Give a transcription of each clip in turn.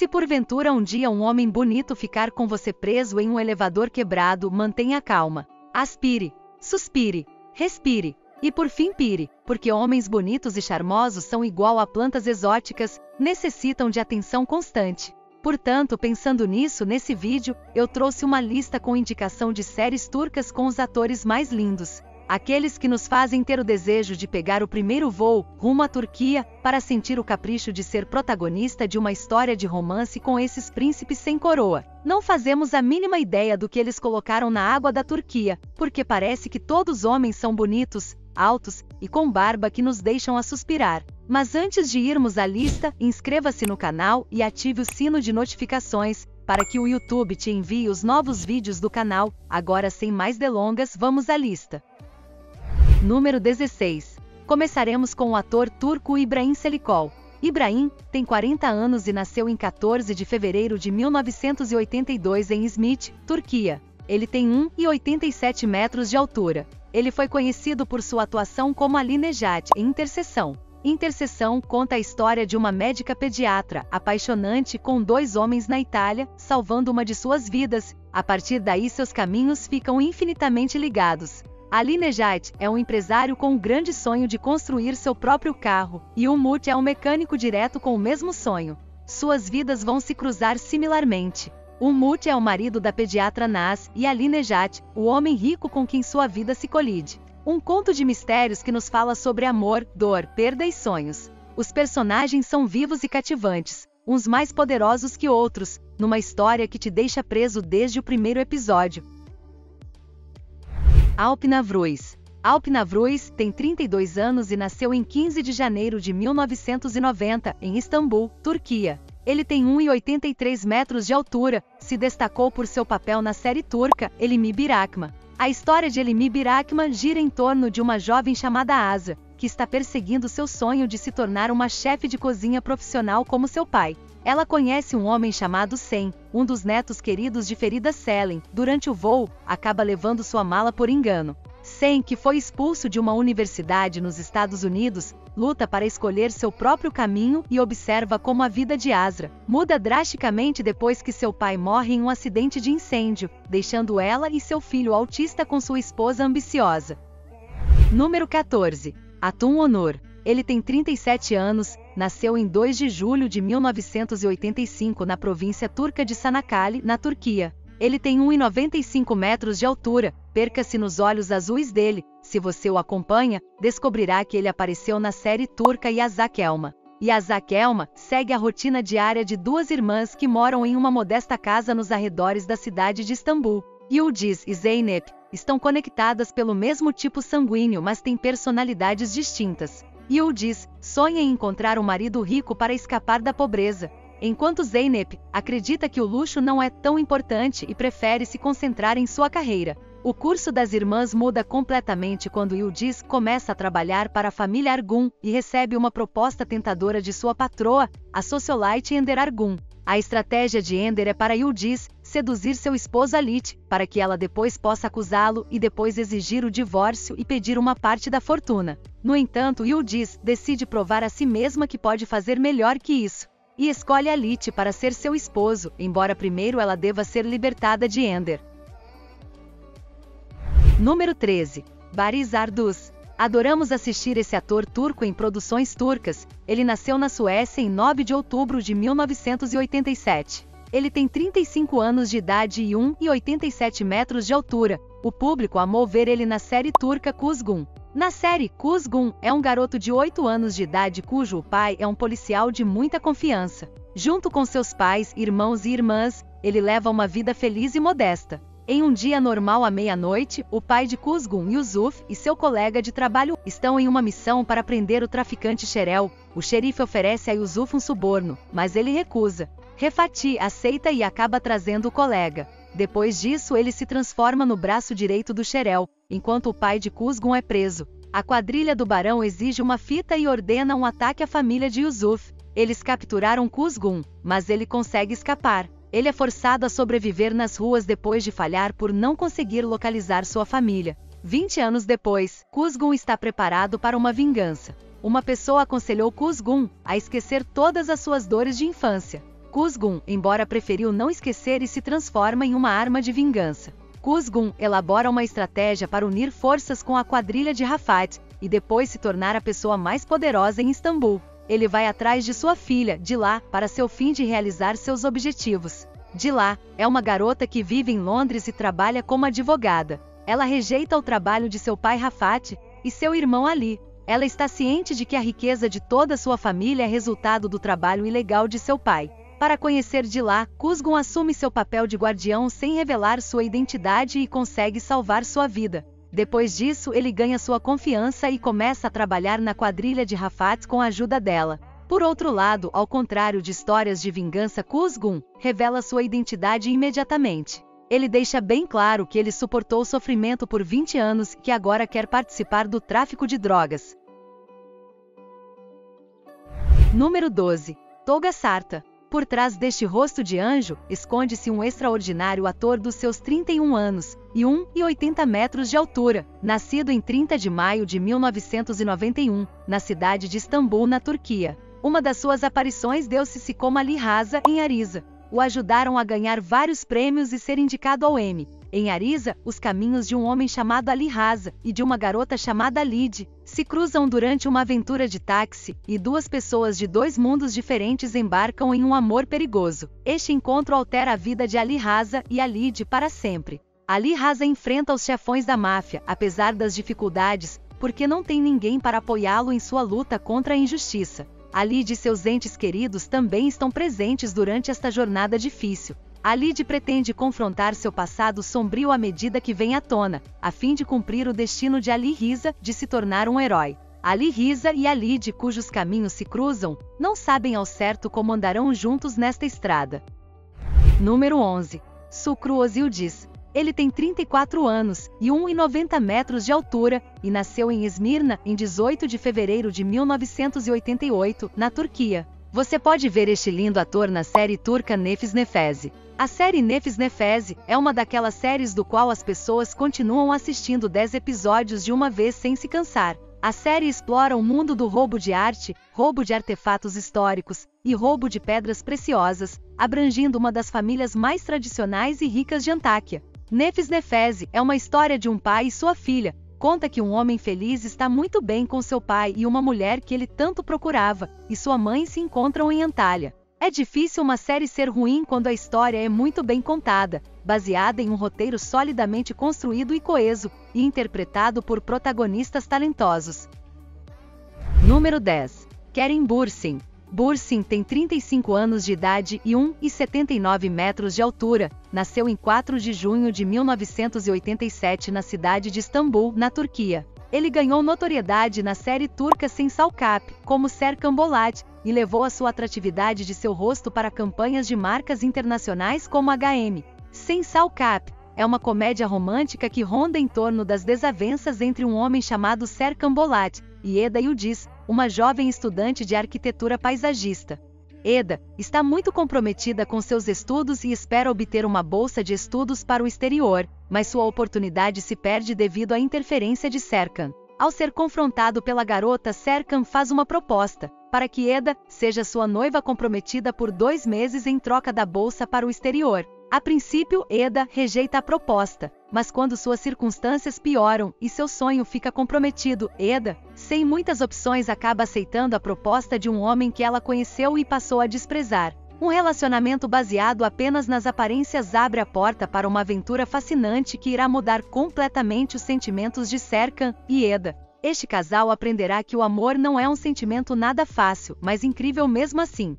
Se porventura um dia um homem bonito ficar com você preso em um elevador quebrado, mantenha calma. Aspire, suspire, respire. E por fim pire, porque homens bonitos e charmosos são igual a plantas exóticas, necessitam de atenção constante. Portanto, pensando nisso, nesse vídeo, eu trouxe uma lista com indicação de séries turcas com os atores mais lindos aqueles que nos fazem ter o desejo de pegar o primeiro voo rumo à Turquia para sentir o capricho de ser protagonista de uma história de romance com esses príncipes sem coroa. Não fazemos a mínima ideia do que eles colocaram na água da Turquia, porque parece que todos os homens são bonitos, altos e com barba que nos deixam a suspirar. Mas antes de irmos à lista, inscreva-se no canal e ative o sino de notificações para que o YouTube te envie os novos vídeos do canal. Agora, sem mais delongas, vamos à lista. Número 16. Começaremos com o ator turco Ibrahim Selikol. Ibrahim tem 40 anos e nasceu em 14 de fevereiro de 1982 em Izmit, Turquia. Ele tem 1,87 metros de altura. Ele foi conhecido por sua atuação como Ali Nejat em Intercessão. Intercessão conta a história de uma médica pediatra apaixonante com dois homens na Itália, salvando uma de suas vidas. A partir daí, seus caminhos ficam infinitamente ligados. Ali Nejat é um empresário com o grande sonho de construir seu próprio carro, e Umut é um mecânico direto com o mesmo sonho. Suas vidas vão se cruzar similarmente. Umut é o marido da pediatra Nas e Ali Nejat, o homem rico com quem sua vida se colide. Um conto de mistérios que nos fala sobre amor, dor, perda e sonhos. Os personagens são vivos e cativantes, uns mais poderosos que outros, numa história que te deixa preso desde o primeiro episódio. Alp Navruz. Alp Navruz tem 32 anos e nasceu em 15 de janeiro de 1990, em Istambul, Turquia. Ele tem 1,83 metros de altura, se destacou por seu papel na série turca Elimi Birakma. A história de Elimi Birakma gira em torno de uma jovem chamada Asa, que está perseguindo seu sonho de se tornar uma chefe de cozinha profissional como seu pai. Ela conhece um homem chamado Sen, um dos netos queridos de Ferida Selen. Durante o voo, acaba levando sua mala por engano. Sen, que foi expulso de uma universidade nos Estados Unidos, luta para escolher seu próprio caminho e observa como a vida de Asra muda drasticamente depois que seu pai morre em um acidente de incêndio, deixando ela e seu filho autista com sua esposa ambiciosa. Número 14. Atum Honor. Ele tem 37 anos, nasceu em 2 de julho de 1985 na província turca de Sanakkale, na Turquia. Ele tem 1,95 metros de altura, perca-se nos olhos azuis dele, se você o acompanha, descobrirá que ele apareceu na série turca Yazak Elma. Yazak Elma segue a rotina diária de duas irmãs que moram em uma modesta casa nos arredores da cidade de Istambul. Yildiz e Zeynep estão conectadas pelo mesmo tipo sanguíneo mas têm personalidades distintas. Yildiz sonha em encontrar um marido rico para escapar da pobreza, enquanto Zeynep acredita que o luxo não é tão importante e prefere se concentrar em sua carreira. O curso das irmãs muda completamente quando Yildiz começa a trabalhar para a família Argun e recebe uma proposta tentadora de sua patroa, a socialite Ender Argun. A estratégia de Ender é para Yildiz seduzir seu esposo Alit, para que ela depois possa acusá-lo e depois exigir o divórcio e pedir uma parte da fortuna. No entanto, Yildiz decide provar a si mesma que pode fazer melhor que isso. E escolhe Alit para ser seu esposo, embora primeiro ela deva ser libertada de Ender. Número 13. Baris Arduz. Adoramos assistir esse ator turco em produções turcas. Ele nasceu na Suécia em 9 de outubro de 1987. Ele tem 35 anos de idade e 1,87 metros de altura. O público amou ver ele na série turca Kuzgun. Na série, Kuzgun é um garoto de 8 anos de idade cujo pai é um policial de muita confiança. Junto com seus pais, irmãos e irmãs, ele leva uma vida feliz e modesta. Em um dia normal à meia-noite, o pai de Kuzgun, Yusuf, e seu colega de trabalho estão em uma missão para prender o traficante Sherel. O xerife oferece a Yusuf um suborno, mas ele recusa. Refati aceita e acaba trazendo o colega. Depois disso, ele se transforma no braço direito do Xerel, enquanto o pai de Kuzgun é preso. A quadrilha do barão exige uma fita e ordena um ataque à família de Yusuf. Eles capturaram Kuzgun, mas ele consegue escapar. Ele é forçado a sobreviver nas ruas depois de falhar por não conseguir localizar sua família. 20 anos depois, Kuzgun está preparado para uma vingança. Uma pessoa aconselhou Kuzgun a esquecer todas as suas dores de infância. Kuzgun, embora preferiu não esquecer e se transforma em uma arma de vingança. Kuzgun elabora uma estratégia para unir forças com a quadrilha de Rafat e depois se tornar a pessoa mais poderosa em Istambul. Ele vai atrás de sua filha, Dilá, para seu fim de realizar seus objetivos. Dilá é uma garota que vive em Londres e trabalha como advogada. Ela rejeita o trabalho de seu pai Rafat e seu irmão Ali. Ela está ciente de que a riqueza de toda sua família é resultado do trabalho ilegal de seu pai. Para conhecer de lá, Kuzgun assume seu papel de guardião sem revelar sua identidade e consegue salvar sua vida. Depois disso, ele ganha sua confiança e começa a trabalhar na quadrilha de Rafat com a ajuda dela. Por outro lado, ao contrário de histórias de vingança, Kuzgun revela sua identidade imediatamente. Ele deixa bem claro que ele suportou o sofrimento por 20 anos e que agora quer participar do tráfico de drogas. Número 12. Toga Sarta por trás deste rosto de anjo, esconde-se um extraordinário ator dos seus 31 anos e 1,80 metros de altura, nascido em 30 de maio de 1991, na cidade de Istambul, na Turquia. Uma das suas aparições deu-se como Ali Raza, em Ariza. O ajudaram a ganhar vários prêmios e ser indicado ao Emmy. Em Ariza, os caminhos de um homem chamado Ali Raza e de uma garota chamada Lid se cruzam durante uma aventura de táxi, e duas pessoas de dois mundos diferentes embarcam em um amor perigoso. Este encontro altera a vida de Ali Raza e Lid para sempre. Ali Raza enfrenta os chefões da máfia, apesar das dificuldades, porque não tem ninguém para apoiá-lo em sua luta contra a injustiça. Ali e seus entes queridos também estão presentes durante esta jornada difícil. Alid pretende confrontar seu passado sombrio à medida que vem à tona, a fim de cumprir o destino de Ali Riza de se tornar um herói. Ali Riza e Alid, cujos caminhos se cruzam, não sabem ao certo como andarão juntos nesta estrada. Número 11. Sucru Ozil diz. Ele tem 34 anos e 1,90 metros de altura e nasceu em Esmirna em 18 de fevereiro de 1988, na Turquia. Você pode ver este lindo ator na série turca Nefis Nefezi. A série Nefis Nefese é uma daquelas séries do qual as pessoas continuam assistindo 10 episódios de uma vez sem se cansar. A série explora o mundo do roubo de arte, roubo de artefatos históricos e roubo de pedras preciosas, abrangindo uma das famílias mais tradicionais e ricas de Antáquia. Nefis Nefese é uma história de um pai e sua filha. Conta que um homem feliz está muito bem com seu pai e uma mulher que ele tanto procurava, e sua mãe se encontram em Antália. É difícil uma série ser ruim quando a história é muito bem contada, baseada em um roteiro solidamente construído e coeso, e interpretado por protagonistas talentosos. Número 10. Karen Bursin. Bursin tem 35 anos de idade e 1,79 metros de altura. Nasceu em 4 de junho de 1987 na cidade de Istambul, na Turquia. Ele ganhou notoriedade na série turca Sensal Cap, como Serkan Bolat, e levou a sua atratividade de seu rosto para campanhas de marcas internacionais como HM. Sensal Cap é uma comédia romântica que ronda em torno das desavenças entre um homem chamado Serkan Bolat e Eda Yildiz, uma jovem estudante de arquitetura paisagista. Eda está muito comprometida com seus estudos e espera obter uma bolsa de estudos para o exterior, mas sua oportunidade se perde devido à interferência de Serkan. Ao ser confrontado pela garota, Serkan faz uma proposta para que Eda seja sua noiva comprometida por dois meses em troca da bolsa para o exterior. A princípio, Eda rejeita a proposta, mas quando suas circunstâncias pioram e seu sonho fica comprometido, Eda, sem muitas opções, acaba aceitando a proposta de um homem que ela conheceu e passou a desprezar. Um relacionamento baseado apenas nas aparências abre a porta para uma aventura fascinante que irá mudar completamente os sentimentos de Serkan e Eda. Este casal aprenderá que o amor não é um sentimento nada fácil, mas incrível mesmo assim.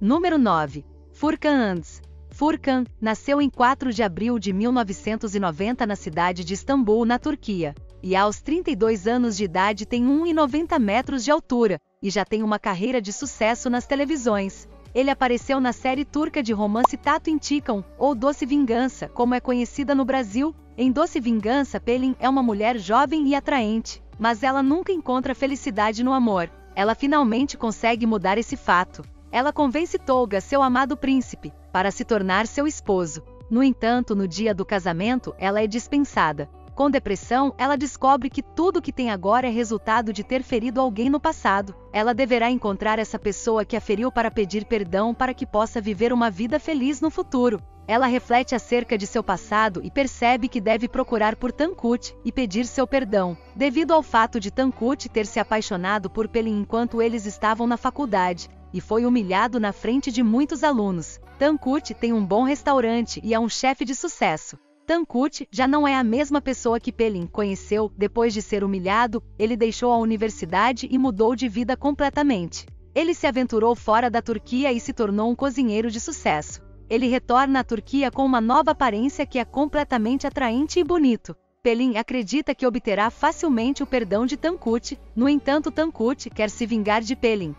Número 9. Furkan Ands. Furkan nasceu em 4 de abril de 1990 na cidade de Istambul, na Turquia, e aos 32 anos de idade tem 1,90 metros de altura, e já tem uma carreira de sucesso nas televisões. Ele apareceu na série turca de romance Tato Intikam, ou Doce Vingança, como é conhecida no Brasil. Em Doce Vingança, Pelin é uma mulher jovem e atraente, mas ela nunca encontra felicidade no amor. Ela finalmente consegue mudar esse fato. Ela convence Tolga, seu amado príncipe, para se tornar seu esposo. No entanto, no dia do casamento, ela é dispensada. Com depressão, ela descobre que tudo que tem agora é resultado de ter ferido alguém no passado. Ela deverá encontrar essa pessoa que a feriu para pedir perdão para que possa viver uma vida feliz no futuro. Ela reflete acerca de seu passado e percebe que deve procurar por Tankut e pedir seu perdão, devido ao fato de Tankut ter se apaixonado por Pelin enquanto eles estavam na faculdade, e foi humilhado na frente de muitos alunos. Tankut tem um bom restaurante e é um chefe de sucesso. Tankut já não é a mesma pessoa que Pelin conheceu depois de ser humilhado, ele deixou a universidade e mudou de vida completamente. Ele se aventurou fora da Turquia e se tornou um cozinheiro de sucesso. Ele retorna à Turquia com uma nova aparência que é completamente atraente e bonito. Pelin acredita que obterá facilmente o perdão de Tankut, no entanto Tankut quer se vingar de Pelin.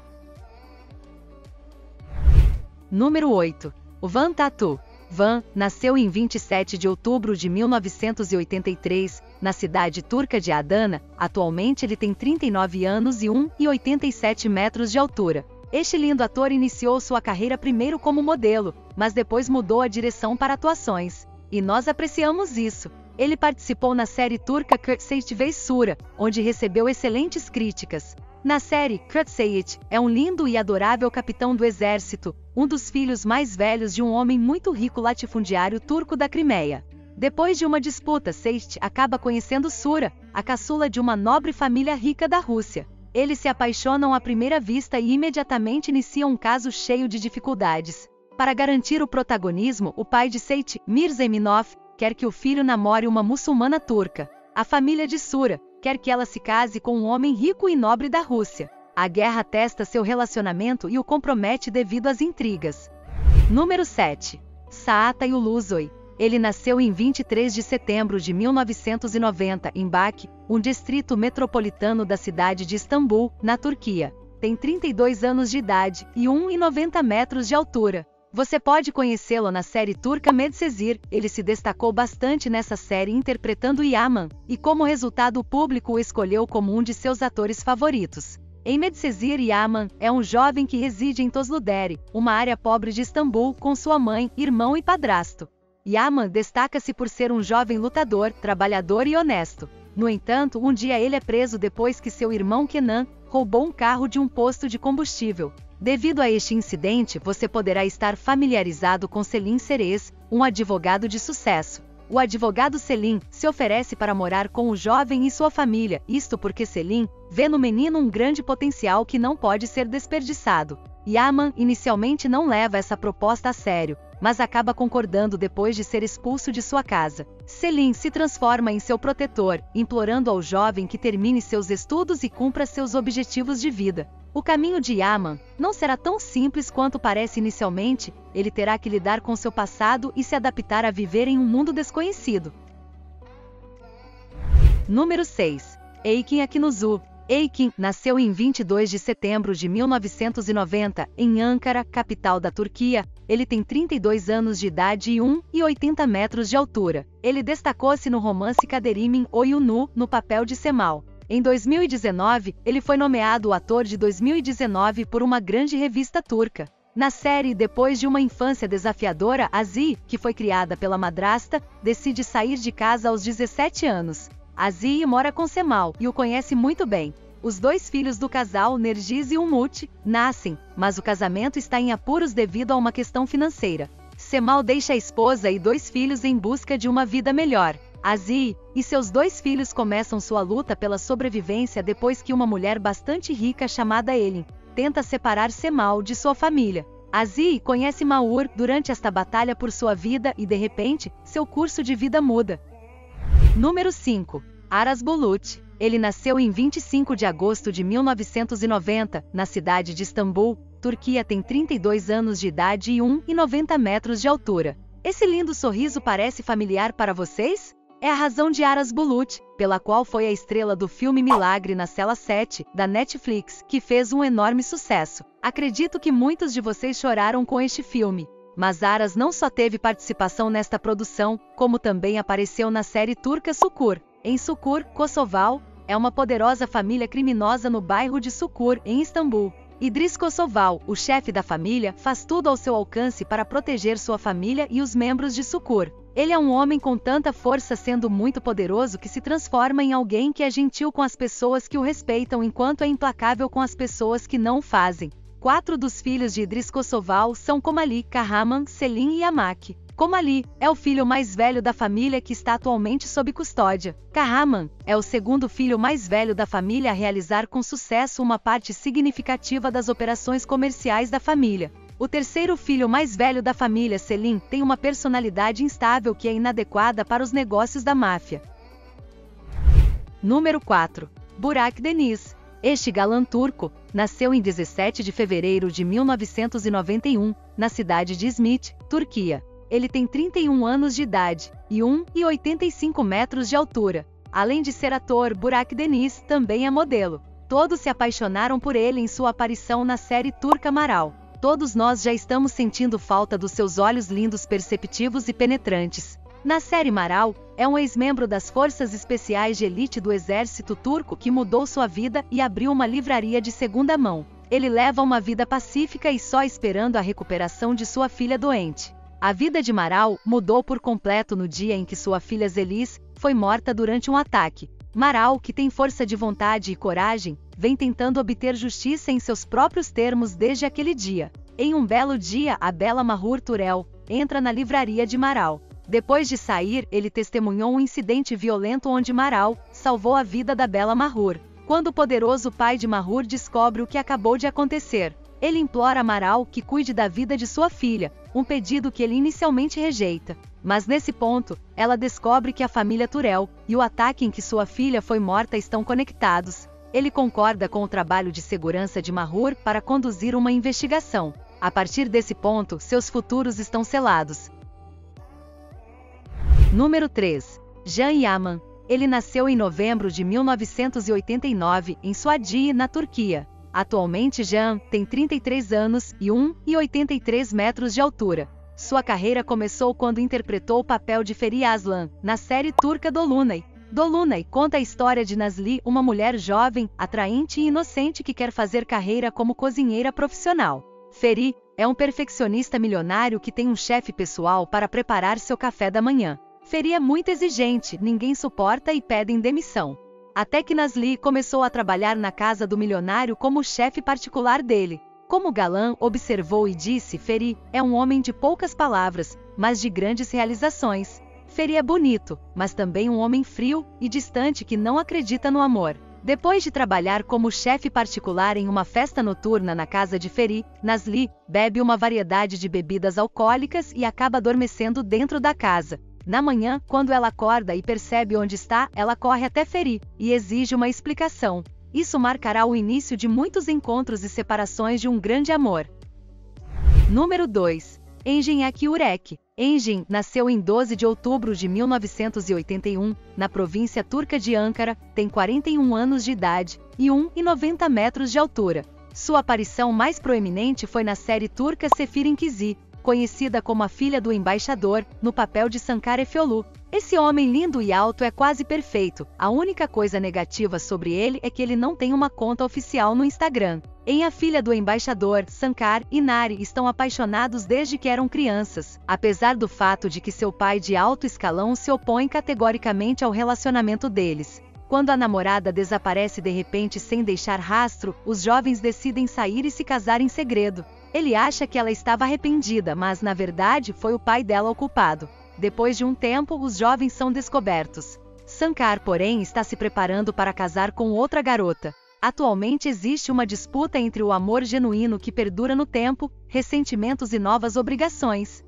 Número 8. Van Tatu Van nasceu em 27 de outubro de 1983, na cidade turca de Adana. Atualmente ele tem 39 anos e 1,87 metros de altura. Este lindo ator iniciou sua carreira primeiro como modelo, mas depois mudou a direção para atuações. E nós apreciamos isso. Ele participou na série turca Kurtseyit Veysura, onde recebeu excelentes críticas. Na série, Krutseyit é um lindo e adorável capitão do exército, um dos filhos mais velhos de um homem muito rico latifundiário turco da Crimeia. Depois de uma disputa, Seit acaba conhecendo Sura, a caçula de uma nobre família rica da Rússia. Eles se apaixonam à primeira vista e imediatamente iniciam um caso cheio de dificuldades. Para garantir o protagonismo, o pai de Seit, Mirza Eminov, quer que o filho namore uma muçulmana turca. A família de Sura, quer que ela se case com um homem rico e nobre da Rússia. A guerra testa seu relacionamento e o compromete devido às intrigas. Número 7. Saata Yuluzoi. Ele nasceu em 23 de setembro de 1990 em Bak, um distrito metropolitano da cidade de Istambul, na Turquia. Tem 32 anos de idade e 1,90 metros de altura. Você pode conhecê-lo na série turca Medsezir, ele se destacou bastante nessa série interpretando Yaman, e como resultado o público o escolheu como um de seus atores favoritos. Em Medsezir Yaman é um jovem que reside em Tosludere, uma área pobre de Istambul, com sua mãe, irmão e padrasto. Yaman destaca-se por ser um jovem lutador, trabalhador e honesto. No entanto, um dia ele é preso depois que seu irmão Kenan roubou um carro de um posto de combustível, Devido a este incidente, você poderá estar familiarizado com Selim Cerez, um advogado de sucesso. O advogado Selim se oferece para morar com o jovem e sua família, isto porque Selim vê no menino um grande potencial que não pode ser desperdiçado. Yaman inicialmente não leva essa proposta a sério, mas acaba concordando depois de ser expulso de sua casa. Selim se transforma em seu protetor, implorando ao jovem que termine seus estudos e cumpra seus objetivos de vida. O caminho de Yaman não será tão simples quanto parece inicialmente, ele terá que lidar com seu passado e se adaptar a viver em um mundo desconhecido. Número 6. Eikin Akinuzu. Eikin nasceu em 22 de setembro de 1990, em Ankara, capital da Turquia. Ele tem 32 anos de idade e 1,80 metros de altura. Ele destacou-se no romance Kaderimin Oyunu, no papel de Semal. Em 2019, ele foi nomeado o ator de 2019 por uma grande revista turca. Na série Depois de uma infância desafiadora, Azi, que foi criada pela madrasta, decide sair de casa aos 17 anos. Azi mora com Semal e o conhece muito bem. Os dois filhos do casal, Nergiz e Umut, nascem, mas o casamento está em apuros devido a uma questão financeira. Semal deixa a esposa e dois filhos em busca de uma vida melhor. Azi e seus dois filhos começam sua luta pela sobrevivência depois que uma mulher bastante rica chamada Elin tenta separar Semal de sua família. Azi conhece Maur durante esta batalha por sua vida e de repente, seu curso de vida muda. Número 5. Aras Bulut. Ele nasceu em 25 de agosto de 1990, na cidade de Istambul, Turquia tem 32 anos de idade e 1,90 metros de altura. Esse lindo sorriso parece familiar para vocês? É a razão de Aras Bulut, pela qual foi a estrela do filme Milagre na Cela 7, da Netflix, que fez um enorme sucesso. Acredito que muitos de vocês choraram com este filme. Mas Aras não só teve participação nesta produção, como também apareceu na série turca Sukur. Em Sukur, Kosoval, é uma poderosa família criminosa no bairro de Sukur, em Istambul. Idris Kosoval, o chefe da família, faz tudo ao seu alcance para proteger sua família e os membros de Sukur. Ele é um homem com tanta força, sendo muito poderoso, que se transforma em alguém que é gentil com as pessoas que o respeitam, enquanto é implacável com as pessoas que não o fazem. Quatro dos filhos de Idris Kosoval são Komali, Kahraman, Selim e Amak. Komali é o filho mais velho da família que está atualmente sob custódia. Kahraman é o segundo filho mais velho da família a realizar com sucesso uma parte significativa das operações comerciais da família. O terceiro filho mais velho da família, Selim, tem uma personalidade instável que é inadequada para os negócios da máfia. Número 4. Burak Deniz. Este galã turco nasceu em 17 de fevereiro de 1991, na cidade de Izmit, Turquia. Ele tem 31 anos de idade e 1,85 metros de altura. Além de ser ator, Burak Deniz também é modelo. Todos se apaixonaram por ele em sua aparição na série turca Maral. Todos nós já estamos sentindo falta dos seus olhos lindos, perceptivos e penetrantes. Na série Maral, é um ex-membro das Forças Especiais de Elite do Exército Turco que mudou sua vida e abriu uma livraria de segunda mão. Ele leva uma vida pacífica e só esperando a recuperação de sua filha doente. A vida de Maral mudou por completo no dia em que sua filha Zelis foi morta durante um ataque. Maral, que tem força de vontade e coragem, vem tentando obter justiça em seus próprios termos desde aquele dia. Em um belo dia, a bela Mahur Turel entra na livraria de Maral. Depois de sair, ele testemunhou um incidente violento onde Maral salvou a vida da bela Mahur. Quando o poderoso pai de Mahur descobre o que acabou de acontecer, ele implora a Maral que cuide da vida de sua filha, um pedido que ele inicialmente rejeita. Mas nesse ponto, ela descobre que a família Turel e o ataque em que sua filha foi morta estão conectados. Ele concorda com o trabalho de segurança de Mahur para conduzir uma investigação. A partir desse ponto, seus futuros estão selados. Número 3. Jan Yaman. Ele nasceu em novembro de 1989 em Suadi, na Turquia. Atualmente Jan tem 33 anos e 1,83 metros de altura. Sua carreira começou quando interpretou o papel de Feri Aslan, na série turca Dolunay, Dolunay conta a história de Nasli, uma mulher jovem, atraente e inocente que quer fazer carreira como cozinheira profissional. Feri é um perfeccionista milionário que tem um chefe pessoal para preparar seu café da manhã. Feri é muito exigente, ninguém suporta e pedem demissão. Até que Nasli começou a trabalhar na casa do milionário como chefe particular dele. Como galã observou e disse, Feri é um homem de poucas palavras, mas de grandes realizações. Feri é bonito, mas também um homem frio e distante que não acredita no amor. Depois de trabalhar como chefe particular em uma festa noturna na casa de Feri, Nasli bebe uma variedade de bebidas alcoólicas e acaba adormecendo dentro da casa. Na manhã, quando ela acorda e percebe onde está, ela corre até Feri e exige uma explicação. Isso marcará o início de muitos encontros e separações de um grande amor. Número 2. Engenhak Urek. Engin nasceu em 12 de outubro de 1981, na província turca de Ankara, tem 41 anos de idade e 1,90 metros de altura. Sua aparição mais proeminente foi na série turca Sefir Inkizi, conhecida como a filha do embaixador, no papel de Sankar Efeolu. Esse homem lindo e alto é quase perfeito. A única coisa negativa sobre ele é que ele não tem uma conta oficial no Instagram. Em A Filha do Embaixador, Sankar e Nari estão apaixonados desde que eram crianças, apesar do fato de que seu pai de alto escalão se opõe categoricamente ao relacionamento deles. Quando a namorada desaparece de repente sem deixar rastro, os jovens decidem sair e se casar em segredo. Ele acha que ela estava arrependida, mas na verdade foi o pai dela o culpado. Depois de um tempo, os jovens são descobertos. Sankar, porém, está se preparando para casar com outra garota. Atualmente existe uma disputa entre o amor genuíno que perdura no tempo, ressentimentos e novas obrigações.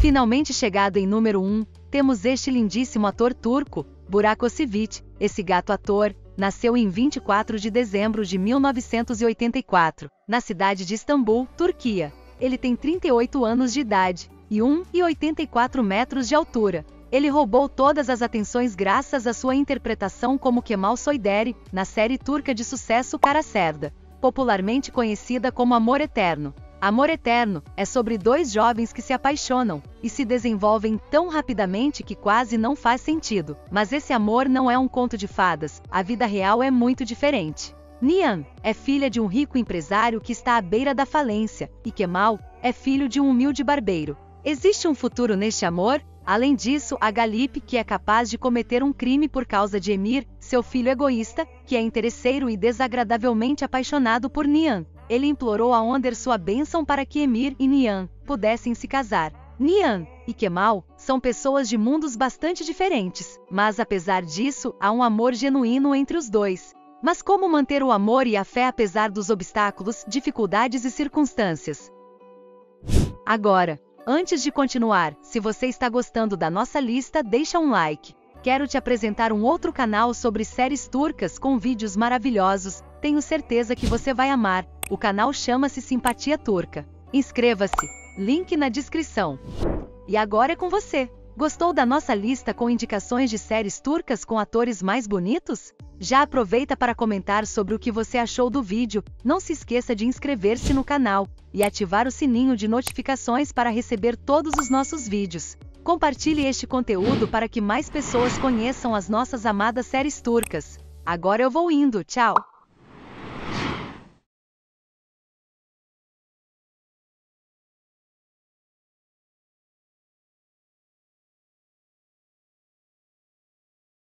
Finalmente chegado em número 1, um, temos este lindíssimo ator turco, Burak Osivic. Esse gato ator, nasceu em 24 de dezembro de 1984, na cidade de Istambul, Turquia. Ele tem 38 anos de idade e 1,84 metros de altura. Ele roubou todas as atenções graças à sua interpretação como Kemal Soyderi, na série turca de sucesso Kara Serda, popularmente conhecida como Amor Eterno. Amor Eterno é sobre dois jovens que se apaixonam e se desenvolvem tão rapidamente que quase não faz sentido. Mas esse amor não é um conto de fadas, a vida real é muito diferente. Nihan é filha de um rico empresário que está à beira da falência, e Kemal é filho de um humilde barbeiro. Existe um futuro neste amor? Além disso, há Galip, que é capaz de cometer um crime por causa de Emir, seu filho egoísta, que é interesseiro e desagradavelmente apaixonado por Nian. Ele implorou a Onder sua bênção para que Emir e Nian pudessem se casar. Nian e Kemal são pessoas de mundos bastante diferentes, mas apesar disso, há um amor genuíno entre os dois. Mas como manter o amor e a fé apesar dos obstáculos, dificuldades e circunstâncias? Agora, antes de continuar, se você está gostando da nossa lista, deixa um like. Quero te apresentar um outro canal sobre séries turcas com vídeos maravilhosos, tenho certeza que você vai amar. O canal chama-se Simpatia Turca. Inscreva-se, link na descrição. E agora é com você. Gostou da nossa lista com indicações de séries turcas com atores mais bonitos? Já aproveita para comentar sobre o que você achou do vídeo, não se esqueça de inscrever-se no canal e ativar o sininho de notificações para receber todos os nossos vídeos. Compartilhe este conteúdo para que mais pessoas conheçam as nossas amadas séries turcas. Agora eu vou indo, tchau!